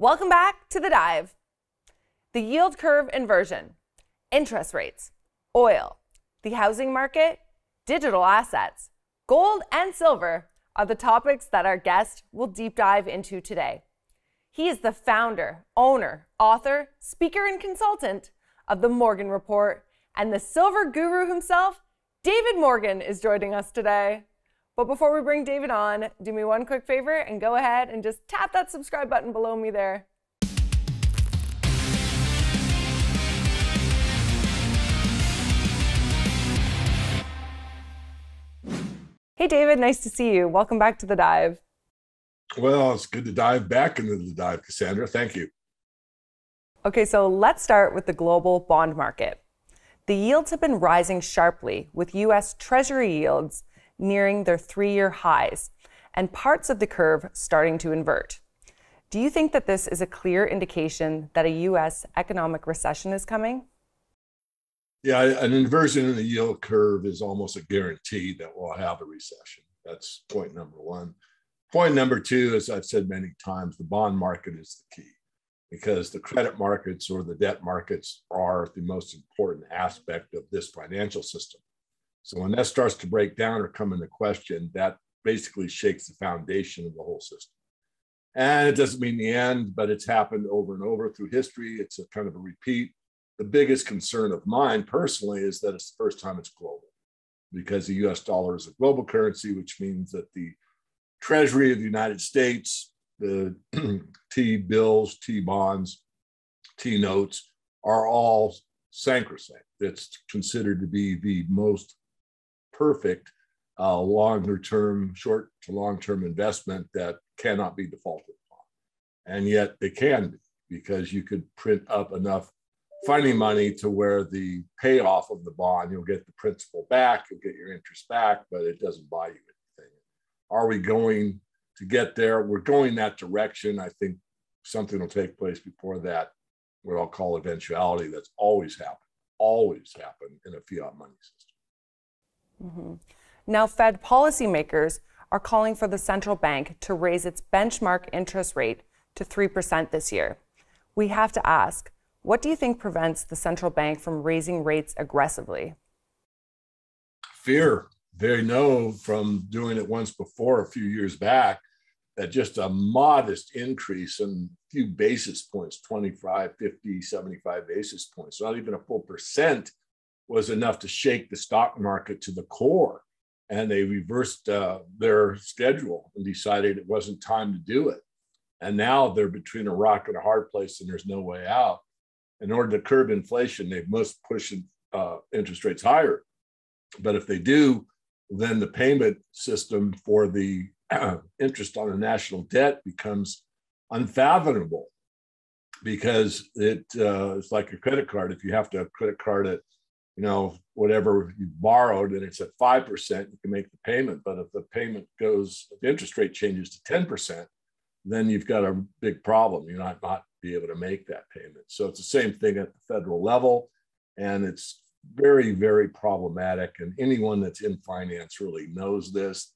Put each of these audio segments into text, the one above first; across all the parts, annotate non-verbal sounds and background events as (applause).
Welcome back to the dive. The yield curve inversion, interest rates, oil, the housing market, digital assets, gold, and silver are the topics that our guest will deep dive into today. He is the founder, owner, author, speaker, and consultant of the Morgan Report, and the silver guru himself, David Morgan, is joining us today. But before we bring David on, do me one quick favor and go ahead and just tap that subscribe button below me there. Hey, David, nice to see you. Welcome back to the dive. Well, it's good to dive back into the dive, Cassandra. Thank you. Okay, so let's start with the global bond market. The yields have been rising sharply, with US Treasury yields nearing their three year highs and parts of the curve starting to invert. Do you think that this is a clear indication that a US economic recession is coming? Yeah, an inversion in the yield curve is almost a guarantee that we'll have a recession. That's point number one. Point number two, as I've said many times, the bond market is the key because the credit markets or the debt markets are the most important aspect of this financial system. So when that starts to break down or come into question, that basically shakes the foundation of the whole system. And it doesn't mean the end, but it's happened over and over through history. It's a kind of a repeat. The biggest concern of mine personally is that it's the first time it's global because the US dollar is a global currency, which means that the Treasury of the United States, the (clears throat) T bills, T bonds, T notes are all sacrosanct. It's considered to be the most perfect uh, longer term, short to long term investment that cannot be defaulted upon. And yet they can be because you could print up enough funding money to where the payoff of the bond, you'll get the principal back, you'll get your interest back, but it doesn't buy you anything. Are we going to get there? We're going that direction. I think something will take place before that, what I'll call eventuality that's always happened, always happened in a fiat money system. Mm-hmm. Now, Fed policymakers are calling for the central bank to raise its benchmark interest rate to 3% this year. We have to ask what do you think prevents the central bank from raising rates aggressively? Fear. They know from doing it once before a few years back that just a modest increase in a few basis points 25, 50, 75 basis points, not even a full percent was enough to shake the stock market to the core. And they reversed uh, their schedule and decided it wasn't time to do it. And now they're between a rock and a hard place and there's no way out. In order to curb inflation, they must push uh, interest rates higher. But if they do, then the payment system for the (clears throat) interest on the national debt becomes unfathomable because it uh, it's like a credit card. If you have to have a credit card at you know, whatever you borrowed and it's at 5%, you can make the payment. But if the payment goes, if the interest rate changes to 10%, then you've got a big problem. You might not be able to make that payment. So it's the same thing at the federal level. And it's very, very problematic. And anyone that's in finance really knows this.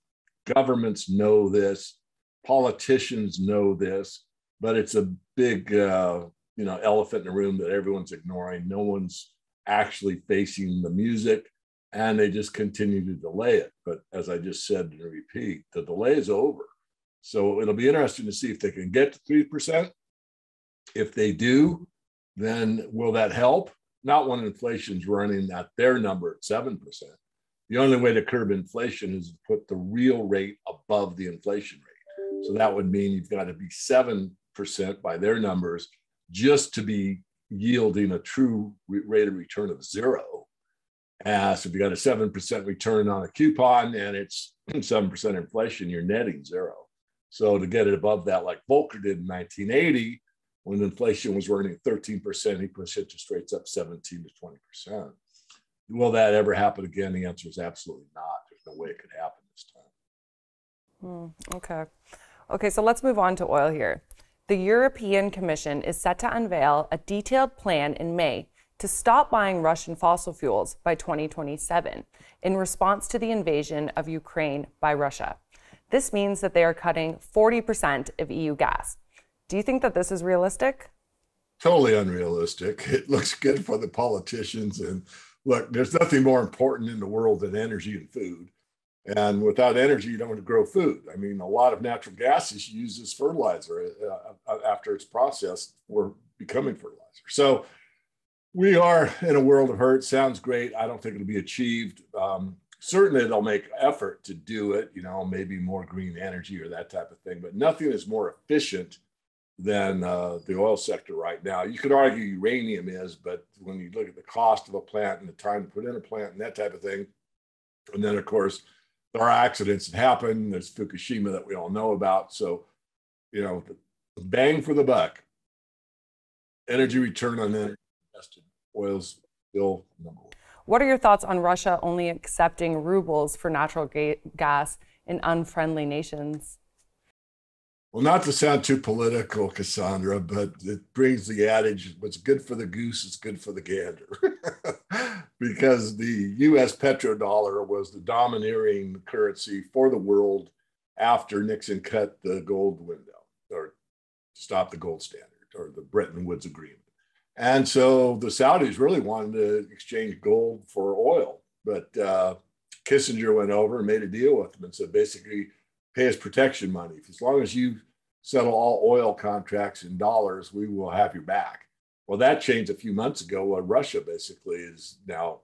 Governments know this. Politicians know this. But it's a big, uh, you know, elephant in the room that everyone's ignoring. No one's actually facing the music and they just continue to delay it. But as I just said and repeat, the delay is over. So it'll be interesting to see if they can get to 3%. If they do, then will that help? Not when inflation's running at their number at 7%. The only way to curb inflation is to put the real rate above the inflation rate. So that would mean you've got to be 7% by their numbers just to be yielding a true rate of return of zero. So if you got a 7% return on a coupon and it's (clears throat) 7% inflation, you're netting zero. So to get it above that, like Volcker did in 1980, when inflation was running 13%, he pushed interest rates up 17 to 20%. Will that ever happen again? The answer is absolutely not. There's no way it could happen this time. Hmm, okay. Okay, so let's move on to oil here. The European Commission is set to unveil a detailed plan in May to stop buying Russian fossil fuels by 2027 in response to the invasion of Ukraine by Russia. This means that they are cutting 40% of EU gas. Do you think that this is realistic? Totally unrealistic. (laughs) It looks good for the politicians. And look, there's nothing more important in the world than energy and food. And without energy, you don't grow food. I mean, a lot of natural gas is used as fertilizer uh, uh, after it's processed for becoming fertilizer. So we are in a world of hurt. Sounds great. I don't think it'll be achieved. Um, certainly, they'll make effort to do it. You know, maybe more green energy or that type of thing. But nothing is more efficient than uh, the oil sector right now. You could argue uranium is, but when you look at the cost of a plant and the time to put in a plant and that type of thing, and then of course there are accidents that happen. There's Fukushima that we all know about. So, you know, bang for the buck. Energy return on energy invested. Oil's still number one. What are your thoughts on Russia only accepting rubles for natural ga- gas in unfriendly nations? Well, not to sound too political, Cassandra, but it brings the adage what's good for the goose is good for the gander. (laughs) because the US petrodollar was the domineering currency for the world after Nixon cut the gold window or stopped the gold standard or the Bretton Woods Agreement. And so the Saudis really wanted to exchange gold for oil. But uh, Kissinger went over and made a deal with them and said basically, pay us protection money. As long as you settle all oil contracts in dollars, we will have your back. Well, that changed a few months ago. Russia basically is now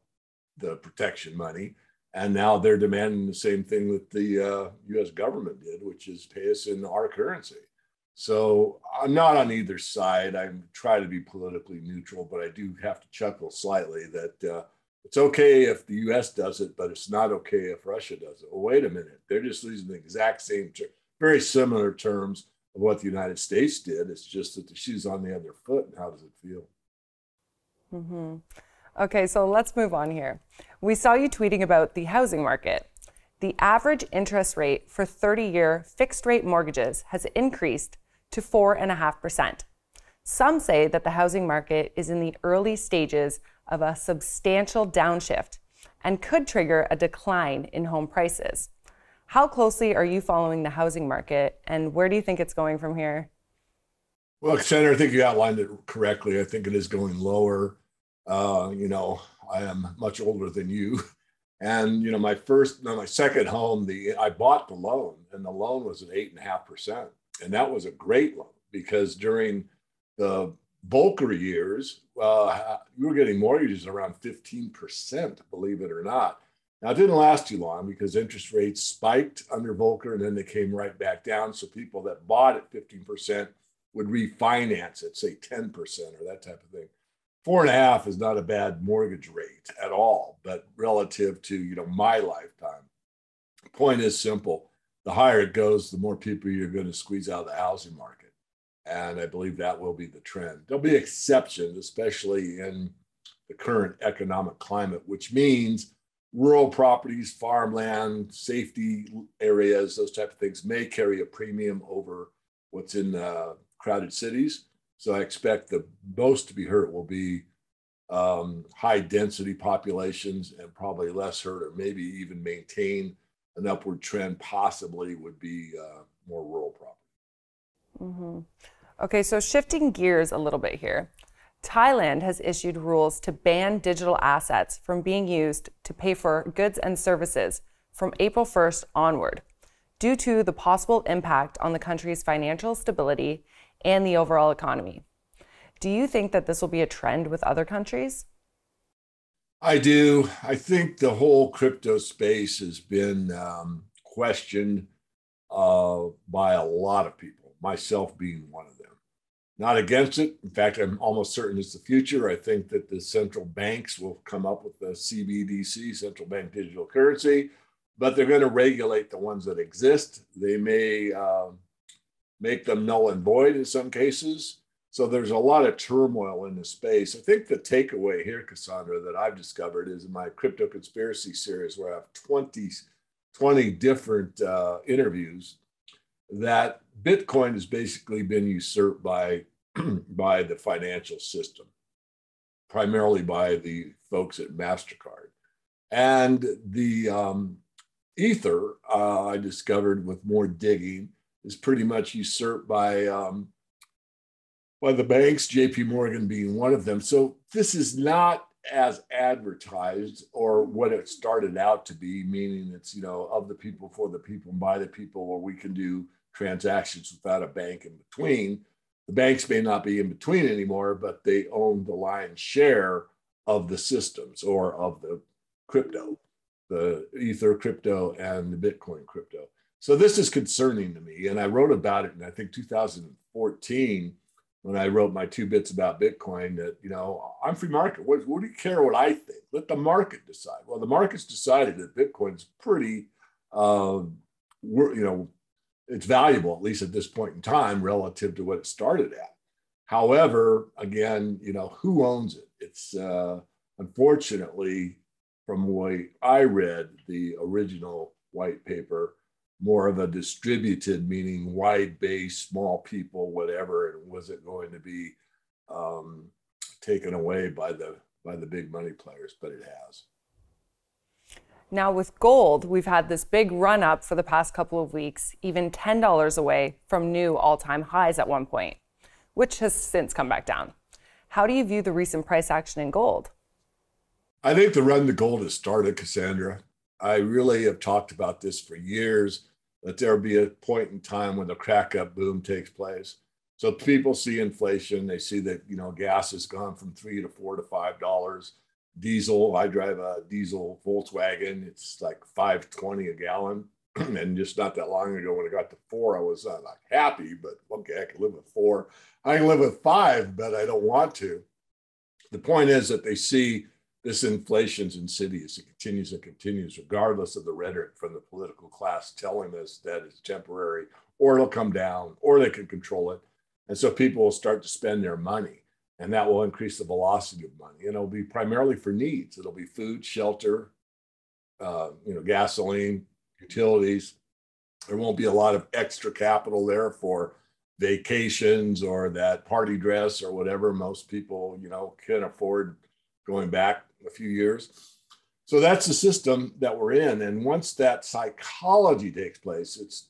the protection money. And now they're demanding the same thing that the uh, US government did, which is pay us in our currency. So I'm not on either side. I try to be politically neutral, but I do have to chuckle slightly that uh, it's okay if the US does it, but it's not okay if Russia does it. Well, wait a minute. They're just using the exact same, ter- very similar terms of what the United States did. It's just that the shoe's on the other foot. And how does it feel? Mm-hmm. Okay, so let's move on here. We saw you tweeting about the housing market. The average interest rate for 30 year fixed rate mortgages has increased to 4.5%. Some say that the housing market is in the early stages of a substantial downshift and could trigger a decline in home prices. How closely are you following the housing market and where do you think it's going from here? Well, Senator, I think you outlined it correctly. I think it is going lower. Uh, you know, I am much older than you. And you know, my first, no, my second home, the I bought the loan, and the loan was at eight and a half percent, and that was a great loan because during the Volcker years, uh, you were getting mortgages around fifteen percent, believe it or not. Now, it didn't last too long because interest rates spiked under Volcker and then they came right back down. So people that bought at 15% would refinance at, say, 10% or that type of thing. Four and a half is not a bad mortgage rate at all, but relative to you know my lifetime. Point is simple: the higher it goes, the more people you're going to squeeze out of the housing market, and I believe that will be the trend. There'll be exceptions, especially in the current economic climate, which means rural properties, farmland, safety areas, those type of things may carry a premium over what's in uh, crowded cities. So I expect the most to be hurt will be um, high density populations and probably less hurt or maybe even maintain an upward trend possibly would be uh, more rural property. Mm-hmm. Okay, so shifting gears a little bit here. Thailand has issued rules to ban digital assets from being used to pay for goods and services from April 1st onward, due to the possible impact on the country's financial stability and the overall economy. Do you think that this will be a trend with other countries? I do. I think the whole crypto space has been um, questioned uh, by a lot of people, myself being one of them not against it. In fact, I'm almost certain it's the future. I think that the central banks will come up with the CBDC, central bank digital currency, but they're going to regulate the ones that exist. They may um, make them null and void in some cases. So there's a lot of turmoil in the space. I think the takeaway here, Cassandra, that I've discovered is in my crypto conspiracy series, where I have 20, 20 different uh, interviews that Bitcoin has basically been usurped by, (clears throat) by the financial system, primarily by the folks at MasterCard. And the um, Ether, uh, I discovered with more digging, is pretty much usurped by um, by the banks, JP Morgan being one of them. So this is not as advertised or what it started out to be, meaning it's, you know, of the people, for the people, and by the people, where we can do transactions without a bank in between. The banks may not be in between anymore, but they own the lion's share of the systems or of the crypto, the Ether crypto and the Bitcoin crypto. So this is concerning to me. And I wrote about it in, I think, 2014 when I wrote my two bits about Bitcoin that, you know, I'm free market. What, what do you care what I think? Let the market decide. Well, the market's decided that Bitcoin's pretty, uh, you know, it's valuable, at least at this point in time, relative to what it started at. However, again, you know, who owns it? It's uh, unfortunately, from what I read, the original white paper, more of a distributed, meaning wide base, small people, whatever. And was it going to be um, taken away by the by the big money players? But it has. Now, with gold, we've had this big run up for the past couple of weeks, even $10 away from new all time highs at one point, which has since come back down. How do you view the recent price action in gold? I think the run to gold has started, Cassandra. I really have talked about this for years that there'll be a point in time when the crack up boom takes place. So people see inflation, they see that you know gas has gone from three to four to five dollars. Diesel, I drive a diesel Volkswagen, it's like 520 a gallon. (clears throat) and just not that long ago when I got to four, I was uh, like happy, but okay, I can live with four. I can live with five, but I don't want to. The point is that they see this inflation's insidious. It continues and continues, regardless of the rhetoric from the political class telling us that it's temporary or it'll come down or they can control it. And so people will start to spend their money and that will increase the velocity of money. And it'll be primarily for needs. It'll be food, shelter, uh, you know, gasoline, utilities. There won't be a lot of extra capital there for vacations or that party dress or whatever most people, you know, can afford going back a few years. So that's the system that we're in. And once that psychology takes place, it's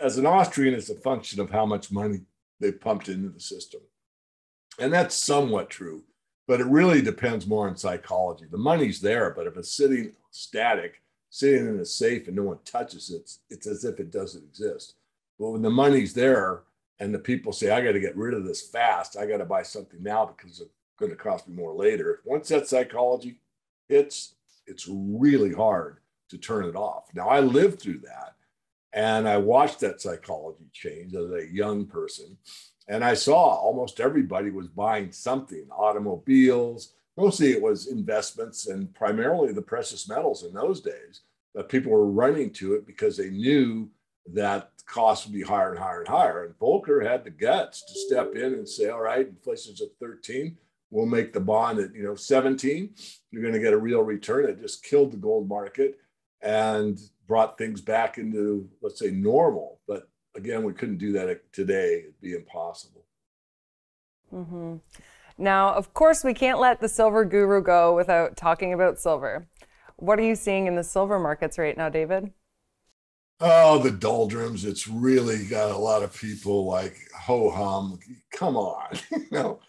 as an Austrian, it's a function of how much money they pumped into the system. And that's somewhat true, but it really depends more on psychology. The money's there, but if it's sitting static, sitting in a safe and no one touches it, it's as if it doesn't exist. But when the money's there and the people say, I got to get rid of this fast, I got to buy something now because it's going to cost me more later. Once that psychology hits, it's really hard to turn it off. Now, I lived through that and I watched that psychology change as a young person. And I saw almost everybody was buying something automobiles, mostly it was investments and primarily the precious metals in those days that people were running to it because they knew that costs would be higher and higher and higher. And Volcker had the guts to step in and say, all right, inflation's at 13 we'll make the bond at you know 17 you're going to get a real return. It just killed the gold market and brought things back into let's say normal. But again we couldn't do that today it'd be impossible mm-hmm. now of course we can't let the silver guru go without talking about silver what are you seeing in the silver markets right now david Oh, the doldrums. It's really got a lot of people like ho hum. Come on. (laughs) you know,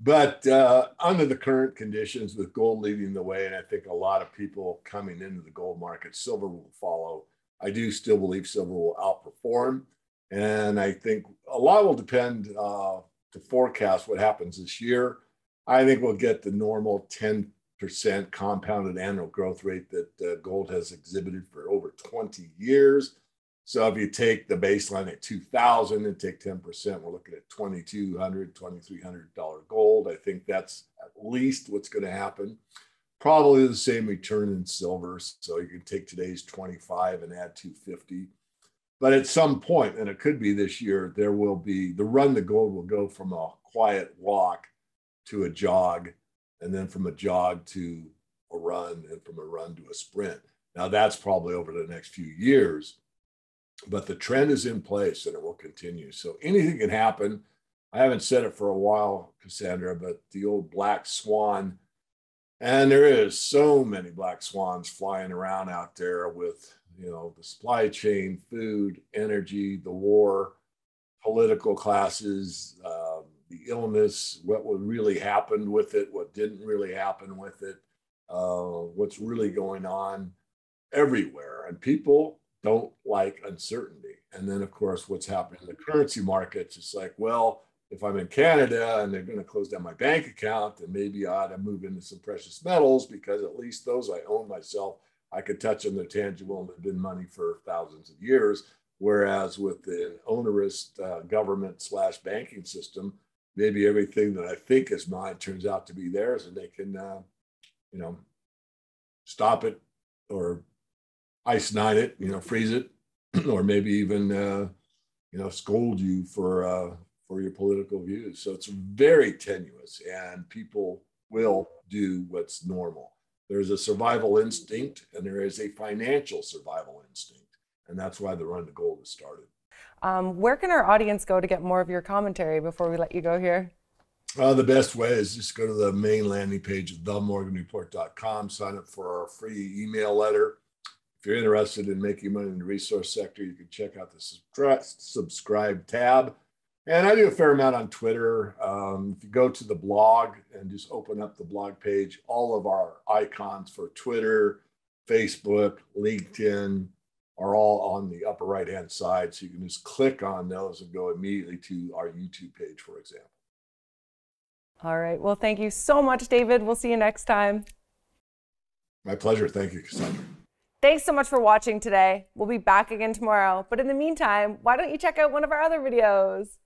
but uh, under the current conditions, with gold leading the way, and I think a lot of people coming into the gold market, silver will follow. I do still believe silver will outperform. And I think a lot will depend uh, to forecast what happens this year. I think we'll get the normal 10% compounded annual growth rate that uh, gold has exhibited for over 20 years. So if you take the baseline at 2000 and take 10%, we're looking at $2,200, $2,300 gold. I think that's at least what's going to happen. Probably the same return in silver. So you can take today's 25 and add 250. But at some point, and it could be this year, there will be the run the gold will go from a quiet walk to a jog, and then from a jog to a run, and from a run to a sprint. Now that's probably over the next few years but the trend is in place and it will continue. So anything can happen. I haven't said it for a while, Cassandra, but the old black swan, and there is so many black swans flying around out there with you know the supply chain, food, energy, the war, political classes, um, the illness, what really happened with it, what didn't really happen with it, uh, what's really going on everywhere. And people don't like uncertainty. And then, of course, what's happening in the currency markets, it's like, well, if I'm in Canada and they're going to close down my bank account, then maybe I ought to move into some precious metals because at least those I own myself. I could touch them, they're tangible, and they've been money for thousands of years. Whereas with the onerous uh, government slash banking system, maybe everything that I think is mine turns out to be theirs, and they can, uh, you know, stop it or ice nine it, you know, freeze it, (clears throat) or maybe even, uh, you know, scold you for uh, for your political views. So it's very tenuous, and people will do what's normal. There's a survival instinct, and there is a financial survival instinct, and that's why the run to gold has started. Um, where can our audience go to get more of your commentary before we let you go here? Uh, the best way is just go to the main landing page of themorganreport.com, sign up for our free email letter. If you're interested in making money in the resource sector, you can check out the subscribe tab. And I do a fair amount on Twitter. Um, if you go to the blog and just open up the blog page, all of our icons for Twitter, Facebook, LinkedIn are all on the upper right hand side. So you can just click on those and go immediately to our YouTube page, for example. All right. Well, thank you so much, David. We'll see you next time. My pleasure. Thank you, Cassandra. Thanks so much for watching today. We'll be back again tomorrow. But in the meantime, why don't you check out one of our other videos?